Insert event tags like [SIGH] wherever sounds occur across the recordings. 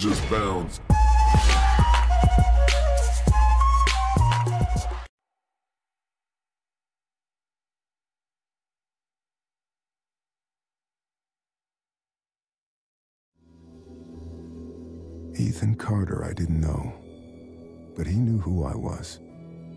just bounce. Ethan Carter, I didn't know. But he knew who I was.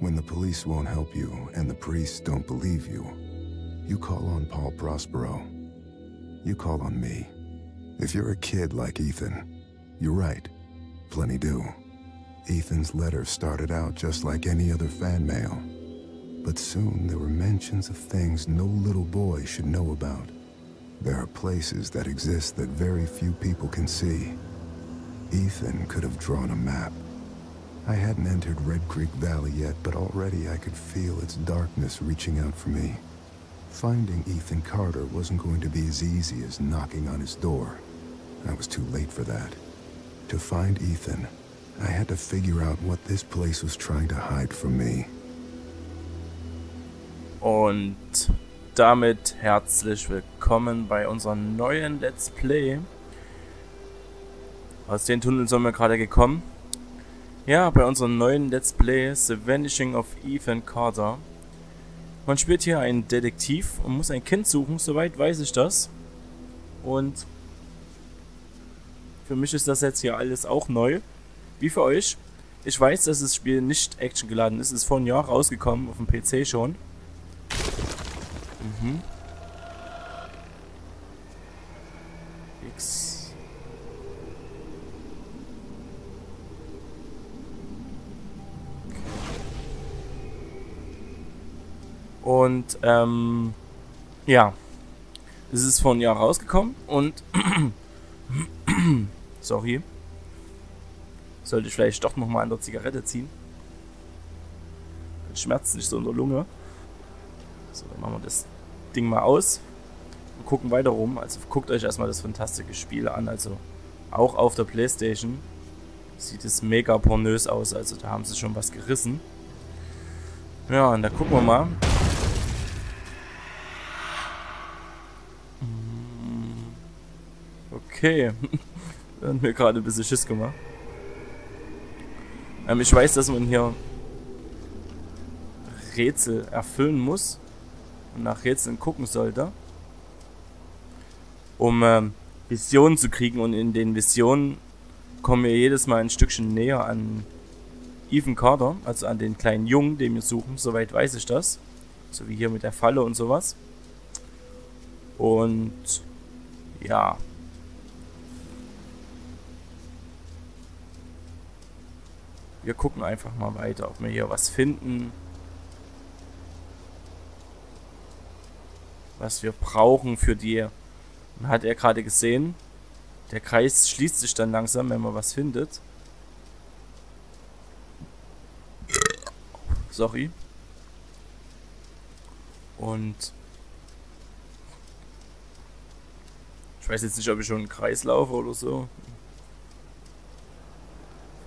When the police won't help you and the priests don't believe you, you call on Paul Prospero. You call on me. If you're a kid like Ethan, you're right. Plenty do. Ethan's letter started out just like any other fan mail. But soon there were mentions of things no little boy should know about. There are places that exist that very few people can see. Ethan could have drawn a map. I hadn't entered Red Creek Valley yet, but already I could feel its darkness reaching out for me. Finding Ethan Carter wasn't going to be as easy as knocking on his door. I was too late for that. To find Ethan, I had to figure out what this place was trying to hide from me. Und damit herzlich willkommen bei unserem neuen Let's Play. Aus den Tunneln sind wir gerade gekommen. Ja, bei unserem neuen Let's Play The Vanishing of Ethan Carter. Man spielt hier einen Detektiv und muss ein Kind suchen, soweit weiß ich das. Und für mich ist das jetzt hier alles auch neu. Wie für euch. Ich weiß, dass das Spiel nicht Action geladen ist. Es ist vor einem Jahr rausgekommen, auf dem PC schon. Mhm. X. Und, ähm, ja. Es ist vor einem Jahr rausgekommen und, [CLEARS THROAT] sorry. Sollte ich vielleicht doch nochmal an der Zigarette ziehen. Das schmerzt nicht so in der Lunge. So, dann machen wir das Ding mal aus und gucken weiter rum. Also guckt euch erstmal das fantastische Spiel an. Also auch auf der Playstation sieht es mega pornös aus. Also da haben sie schon was gerissen. Ja, und da gucken wir mal. Okay. [LAUGHS] hat mir gerade ein bisschen Schiss gemacht. Ähm, ich weiß, dass man hier Rätsel erfüllen muss und nach Rätseln gucken sollte, um ähm, Visionen zu kriegen. Und in den Visionen kommen wir jedes Mal ein Stückchen näher an Ethan Carter, also an den kleinen Jungen, den wir suchen. Soweit weiß ich das. So wie hier mit der Falle und sowas. Und ja. Wir gucken einfach mal weiter, ob wir hier was finden. was wir brauchen für die. Hat er gerade gesehen. Der Kreis schließt sich dann langsam, wenn man was findet. Sorry. Und ich weiß jetzt nicht, ob ich schon einen Kreis laufe oder so.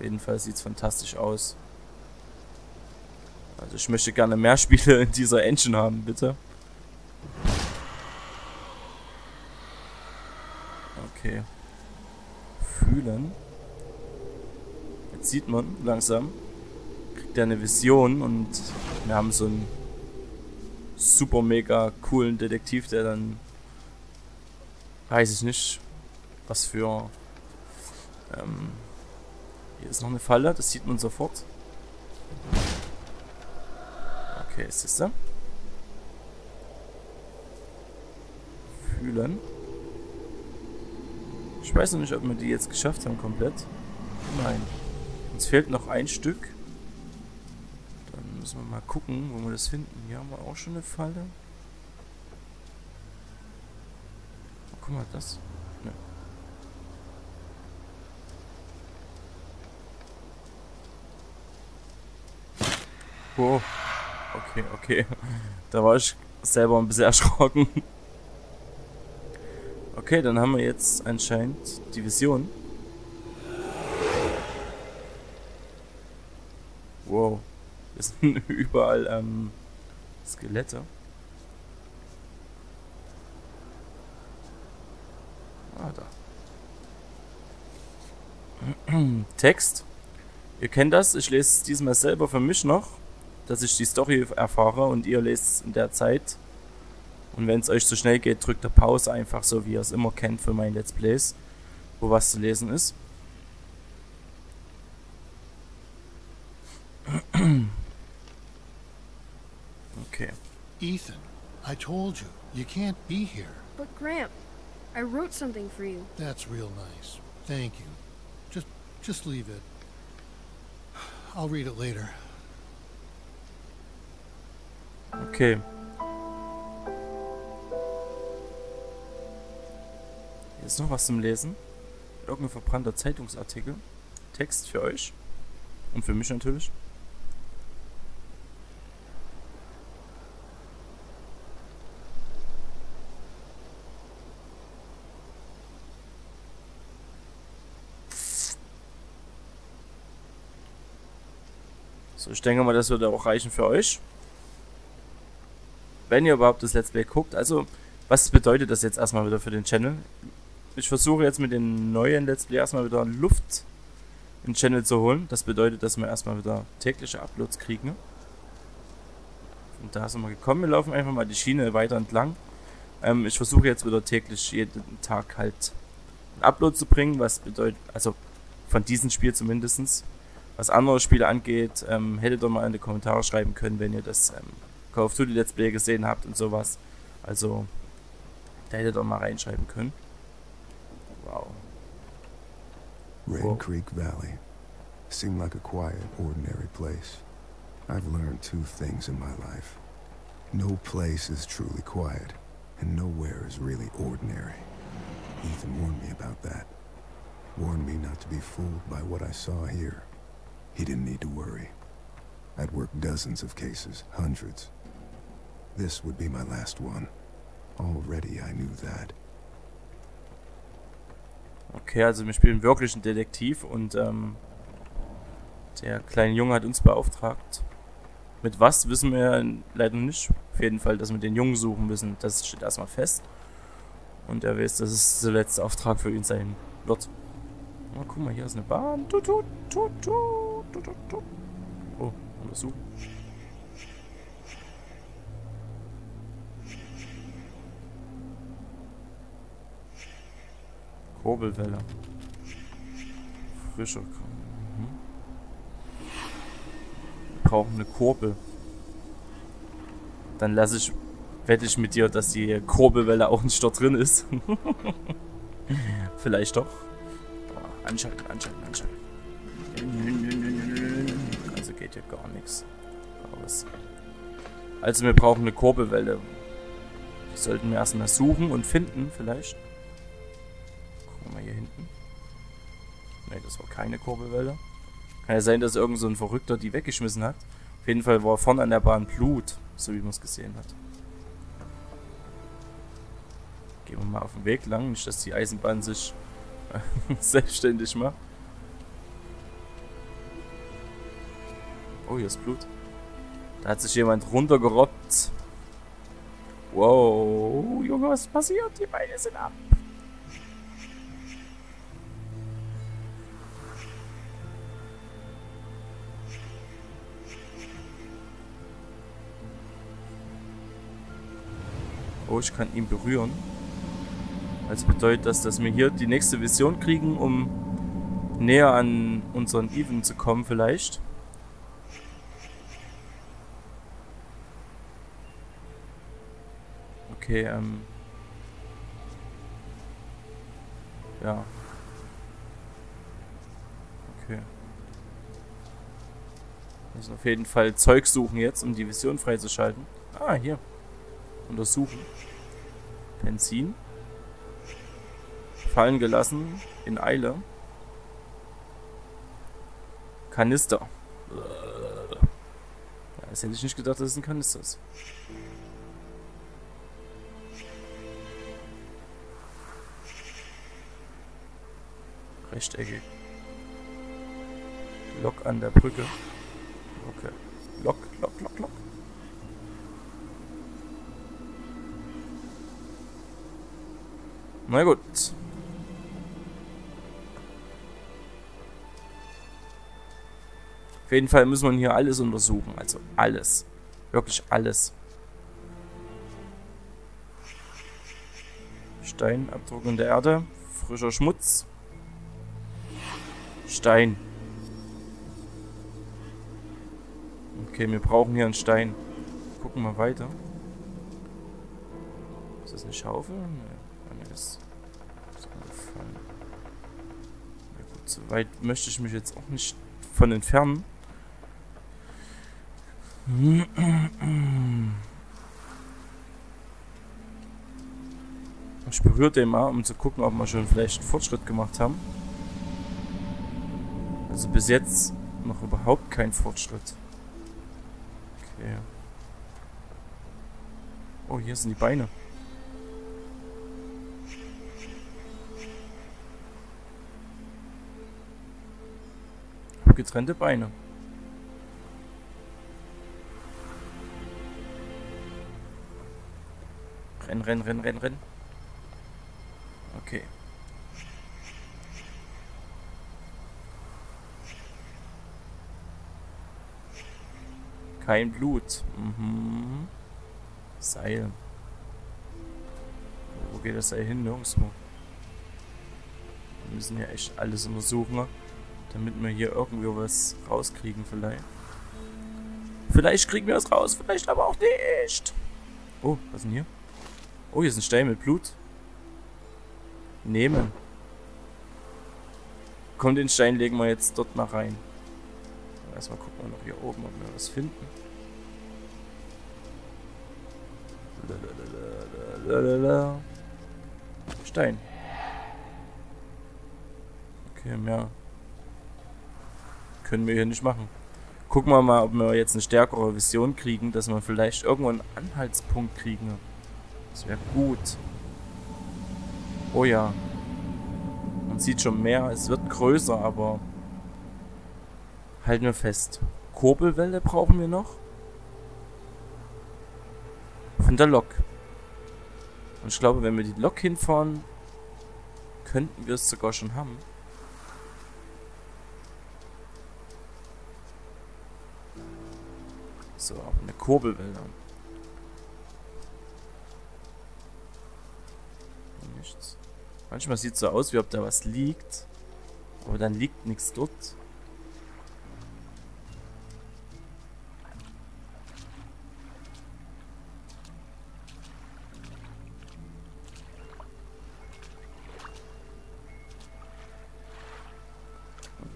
Jeden Fall sieht es fantastisch aus. Also ich möchte gerne mehr [LAUGHS] Spiele in dieser Engine haben, bitte. Okay. Fühlen. Jetzt sieht man langsam. Kriegt er eine Vision und wir haben so einen super mega coolen Detektiv, der dann weiß ich nicht, was für ähm, hier ist noch eine Falle, das sieht man sofort. Okay, ist das da? Fühlen. Ich weiß noch nicht, ob wir die jetzt geschafft haben komplett. Nein. Uns fehlt noch ein Stück. Dann müssen wir mal gucken, wo wir das finden. Hier haben wir auch schon eine Falle. Guck mal, das. Wow. Okay, okay. Da war ich selber ein bisschen [LAUGHS] erschrocken. Okay, dann haben wir jetzt anscheinend die Vision. Wow. Es sind [LAUGHS] überall ähm, Skelette. Ah, da. [CLEARS THROAT] Text. Ihr kennt das, ich lese es diesmal selber für mich noch, dass ich die Story erfahre und ihr lest es in der Zeit. Und wenn es euch zu schnell geht, drückt ihr Pause einfach so, wie ihr es immer kennt für meine Let's Plays, wo was zu lesen ist. [CLEARS THROAT] Okay. Ethan, I told you, you can't be here. But Gramp, I wrote something for you. That's real nice. Thank you. Just just leave it. I'll read it later. Okay. Hier ist noch was zum Lesen. Irgendein verbrannter Zeitungsartikel. Text für euch. Und für mich natürlich. So, ich denke mal, das wird auch reichen für euch. Wenn ihr überhaupt das Let's Play guckt. Also, was bedeutet das jetzt erstmal wieder für den Channel? Ich versuche jetzt mit den neuen Let's Play erstmal wieder Luft den Channel zu holen. Das bedeutet, dass wir erstmal wieder tägliche Uploads kriegen. Und da sind wir gekommen. Wir laufen einfach mal die Schiene weiter entlang. Ähm, ich versuche jetzt wieder täglich jeden Tag halt ein Upload zu bringen, was bedeutet, also von diesem Spiel zumindestens was andere Spiele angeht, ähm, hättet ihr mal in die Kommentare schreiben können, wenn ihr das ähm, Call of Duty Let's Play gesehen habt und sowas. Also, da hättet ihr mal reinschreiben können. Wow. Rain. Creek Valley seemed like a quiet, ordinary place. I've learned two things in my life. No place is truly quiet, and nowhere is really ordinary. Ethan warned me about that. Warned me not to be fooled by what I saw here. He didn't need to worry. I'd worked dozens of cases, hundreds. This would be my last one. Already I knew that. Okay, also wir spielen wirklich einen Detektiv und ähm, der kleine Junge hat uns beauftragt. Mit was wissen wir leider nicht. Auf jeden Fall, dass wir den Jungen suchen müssen, das steht erstmal fest. Und er weiß, dass es der letzte Auftrag für ihn sein wird. Oh, guck mal, hier ist eine Bahn. Tut, tut, tut, tut, tut, tut. Oh, untersuchen. Kurbelwelle. Frischer. Mhm. Wir brauchen eine Kurbel. Dann lasse ich, wette ich mit dir, dass die Kurbelwelle auch nicht dort drin ist. [LAUGHS] Vielleicht doch. Oh, anschalten, anschalten, anschalten. Also geht hier gar nichts. Aus. Also wir brauchen eine Kurbelwelle. Die sollten wir erstmal suchen und finden, vielleicht. Mal hier hinten. Ne, das war keine Kurbelwelle. Kann ja sein, dass irgend so ein Verrückter die weggeschmissen hat. Auf jeden Fall war vorne an der Bahn Blut, so wie man es gesehen hat. Gehen wir mal auf den Weg lang, nicht dass die Eisenbahn sich [LAUGHS] selbstständig macht. Oh, hier ist Blut. Da hat sich jemand runtergerobbt. Wow, Junge, was ist passiert? Die Beine sind ab. Oh, ich kann ihn berühren. Also bedeutet das, dass wir hier die nächste Vision kriegen, um näher an unseren Even zu kommen vielleicht. Okay, ähm. Ja. Okay. Wir müssen auf jeden Fall Zeug suchen jetzt, um die Vision freizuschalten. Ah, hier. Untersuchen. Benzin. Fallen gelassen. In Eile. Kanister. Das hätte ich nicht gedacht, dass es ein Kanister ist. Rechteckig. Lok an der Brücke. Okay. Lok, Lok, Lok, Lok. Na gut. Auf jeden Fall muss man hier alles untersuchen. Also alles. Wirklich alles. Steinabdruck in der Erde. Frischer Schmutz. Stein. Okay, wir brauchen hier einen Stein. Gucken wir weiter. Ist das eine Schaufel? Nee, ist umgefallen. Ja gut, so weit möchte ich mich jetzt auch nicht von entfernen. Ich berühre den mal, um zu gucken, ob wir schon vielleicht einen Fortschritt gemacht haben. Also bis jetzt noch überhaupt kein Fortschritt. Okay. Oh, hier sind die Beine. Getrennte Beine. Renn, renn, renn, renn, renn. Okay. Kein Blut. Mhm. Seil. Wo geht das Seil hin? Nirgendwo. Wir müssen ja echt alles untersuchen, damit wir hier irgendwo was rauskriegen vielleicht. Vielleicht kriegen wir es raus, vielleicht aber auch nicht. Oh, was ist denn hier? Oh, hier ist ein Stein mit Blut. Nehmen. Komm, den Stein legen wir jetzt dort mal rein. Erstmal gucken wir noch hier oben, ob wir was finden. Stein. Okay, mehr können wir hier nicht machen. Gucken wir mal, ob wir jetzt eine stärkere Vision kriegen, dass wir vielleicht irgendwo einen Anhaltspunkt kriegen. Das wäre gut. Oh ja. Man sieht schon mehr. Es wird größer, aber... Halten wir fest. Kurbelwelle brauchen wir noch. Von der Lok. Und ich glaube, wenn wir die Lok hinfahren, könnten wir es sogar schon haben. So, eine Kurbelwelle. Nichts. Manchmal sieht es so aus, wie ob da was liegt. Aber dann liegt nichts dort.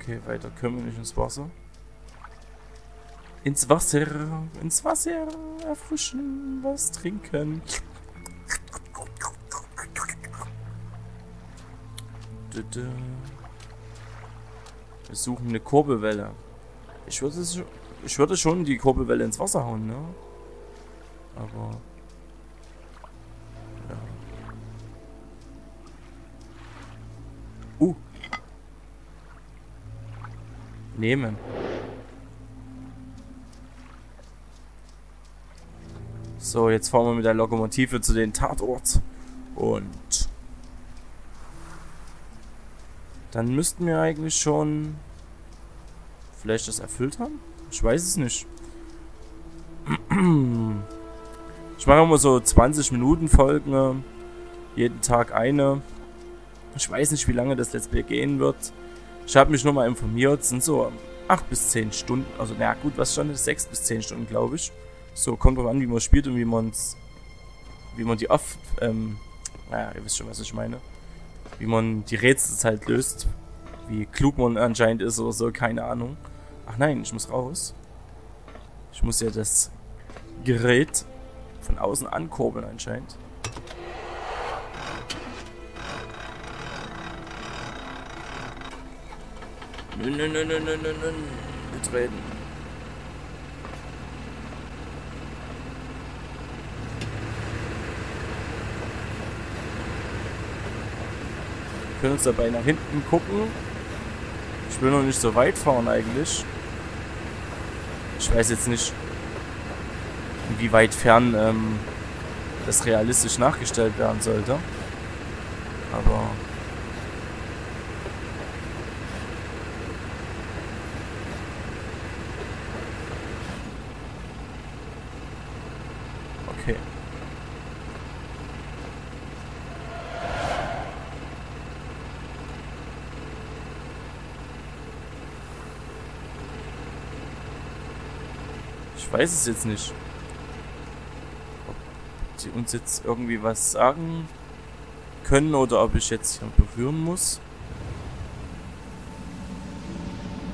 Okay, weiter können wir nicht ins Wasser. Ins Wasser, ins Wasser erfrischen, was trinken. Wir suchen eine Kurbelwelle. Ich würde, ich würde schon die Kurbelwelle ins Wasser hauen, ne? Aber... Ja. Uh. Nehmen. So, jetzt fahren wir mit der Lokomotive zu den Tatort. Und dann müssten wir eigentlich schon vielleicht das erfüllt haben. Ich weiß es nicht. Ich mache immer so 20 Minuten Folgen. Ne? Jeden Tag eine. Ich weiß nicht, wie lange das Let's Play gehen wird. Ich habe mich nochmal informiert. Es sind so 8 bis 10 Stunden. Also, na gut, was stand das? 6 bis 10 Stunden, glaube ich. So, kommt drauf an, wie man spielt und wie man. Wie man die oft. Ähm, naja, ihr wisst schon, was ich meine wie man die Rätsel halt löst. Wie klug man anscheinend ist oder so, keine Ahnung. Ach nein, ich muss raus. Ich muss ja das Gerät von außen ankurbeln anscheinend. Nö, nö, nö, nö, nö, nö, nö. Betreten. können uns dabei nach hinten gucken. Ich will noch nicht so weit fahren eigentlich. Ich weiß jetzt nicht, wie weit fern ähm, das realistisch nachgestellt werden sollte. Aber... Okay. Weiß es jetzt nicht. Ob die uns jetzt irgendwie was sagen können oder ob ich jetzt hier berühren muss.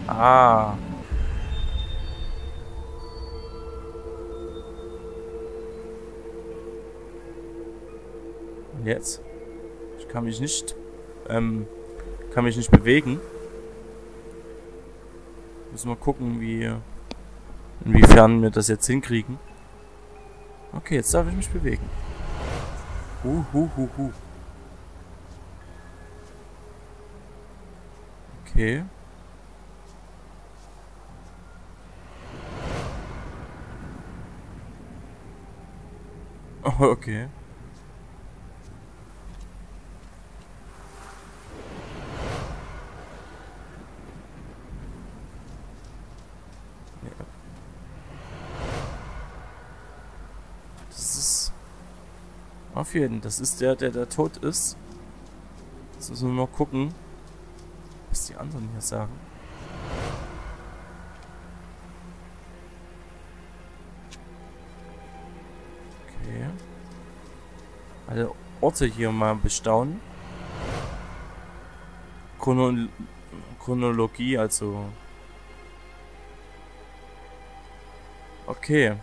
Ah. Und jetzt? Ich kann mich nicht, ähm, kann mich nicht bewegen. Müssen wir gucken, wie, inwiefern wir das jetzt hinkriegen. Okay, jetzt darf ich mich bewegen. Hu, hu, hu, hu. Okay. [LAUGHS] Okay. Ja. Das ist... Auf jeden, das ist der, der da tot ist. Jetzt müssen wir mal gucken, was die anderen hier sagen. Okay. Alle Orte hier mal bestaunen. Chrono Chronologie, also. Okay.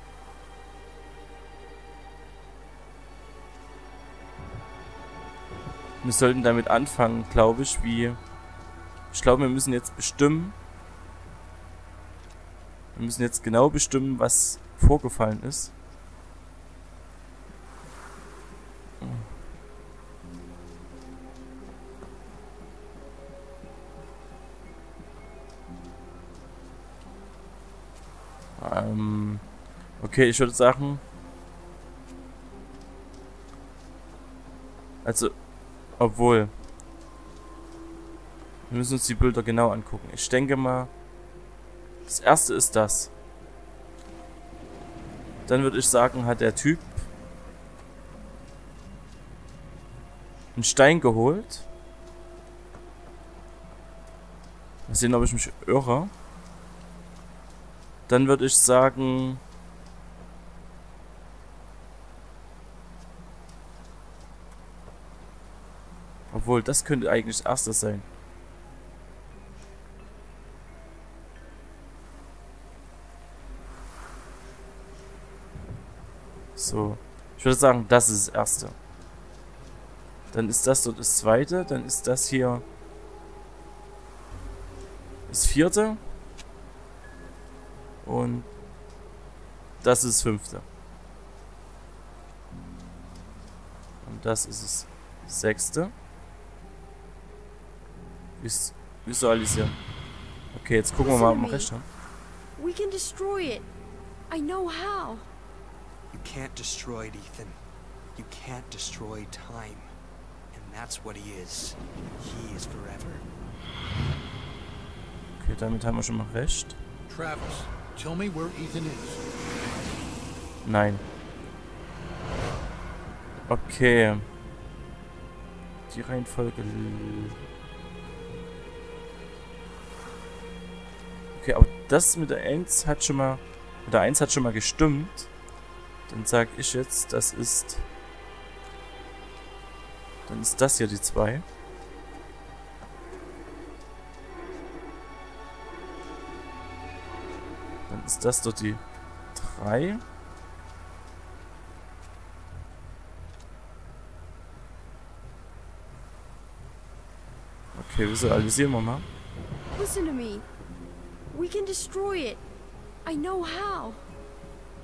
Wir sollten damit anfangen, glaube ich, wie... Ich glaube, wir müssen jetzt bestimmen... Wir müssen jetzt genau bestimmen, was vorgefallen ist. Ähm, okay, ich würde sagen... Also, obwohl... Wir müssen uns die Bilder genau angucken. Ich denke mal... Das erste ist das. Dann würde ich sagen, hat der Typ einen Stein geholt. Mal sehen, ob ich mich irre. Dann würde ich sagen... Obwohl, das könnte eigentlich das erste sein. So. Ich würde sagen, das ist das erste. Dann ist das dort das zweite. Dann ist das hier das vierte. Und das ist das fünfte. Und das ist das sechste. Vis visualisieren. Okay, jetzt gucken wir mal am Rechner. We can destroy it. I know how. You can't destroy it, Ethan. You can't destroy time. And that's what he is. He is forever. Okay, damit haben wir schon mal recht. Travis, tell me where Ethan is. Nein. Okay. Die Reihenfolge. Okay, aber das mit der 1 hat schon mal. Mit der 1 hat schon mal gestimmt. Dann sag ich jetzt, das ist. Dann ist das hier die 2. Dann ist das dort die 3. Okay, visualisieren wir mal. Listen to me. We can destroy it. I know how.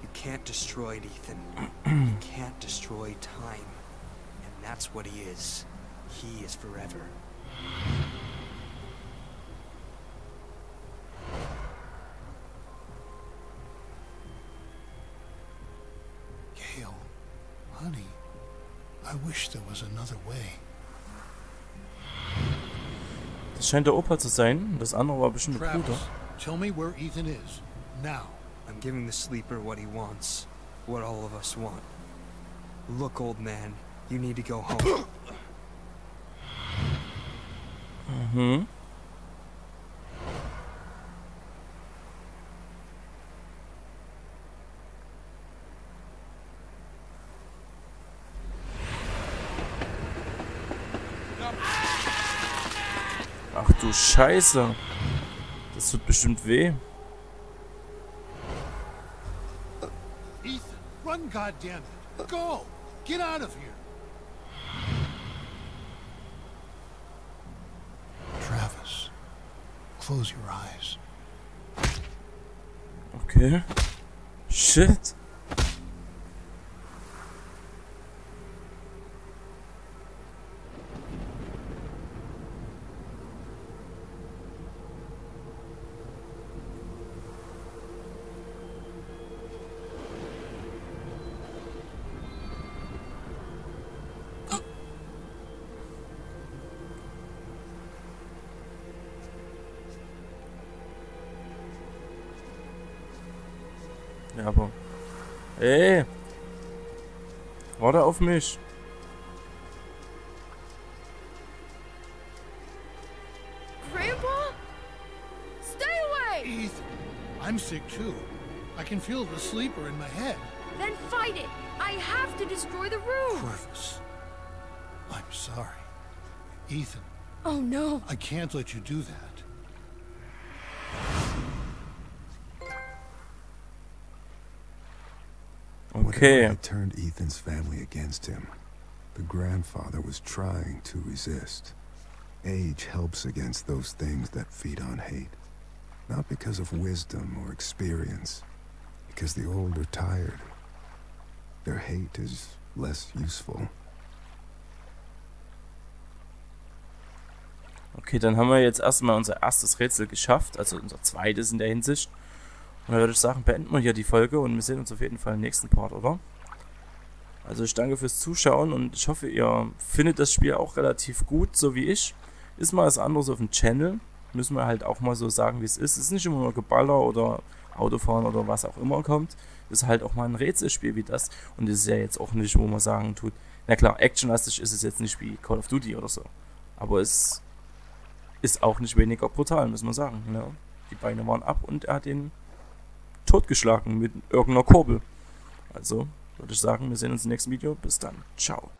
You can't destroy it, Ethan. [CLEARS THROAT] you can't destroy time. And that's what he is. He is forever. Gail, honey, I wish there was another way. Das scheint der Opa zu sein. Das andere war bestimmt der Travis, Bruder. Tell me where Ethan is, now. I'm giving the sleeper what he wants, what all of us want. Look, old man, you need to go home. [COUGHS] mm-hmm. Ach du Scheiße. Das tut bestimmt weh. Ethan, run, goddammit! Go! Get out of here! Travis, close your eyes. Okay. Shit. Auf mich. Grandpa? Stay away! Ethan, I'm sick too. I can feel the sleeper in my head. Then fight it! I have to destroy the room! Corvus, I'm sorry. Ethan, Oh no! I can't let you do that. Okay. had turned Ethan's family against him, the grandfather was trying to resist. Age helps against those things that feed on hate. Not because of wisdom or experience, because the old are tired. Their hate is less useful. Okay, dann haben wir jetzt erstmal unser erstes Rätsel geschafft, also unser zweites in der Hinsicht. Und dann würde ich sagen, beenden wir hier die Folge und wir sehen uns auf jeden Fall im nächsten Part, oder? Also ich danke fürs Zuschauen und ich hoffe, ihr findet das Spiel auch relativ gut, so wie ich. Ist mal was anderes auf dem Channel. Müssen wir halt auch mal so sagen, wie es ist. Es ist nicht immer nur Geballer oder Autofahren oder was auch immer kommt. Ist halt auch mal ein Rätselspiel wie das. Und es ist ja jetzt auch nicht, wo man sagen tut, na klar, actionlastig ist es jetzt nicht wie Call of Duty oder so. Aber es ist auch nicht weniger brutal, muss man sagen. Ne? Die Beine waren ab und er hat ihn totgeschlagen mit irgendeiner Kurbel. Also würde ich sagen, wir sehen uns im nächsten Video. Bis dann. Ciao.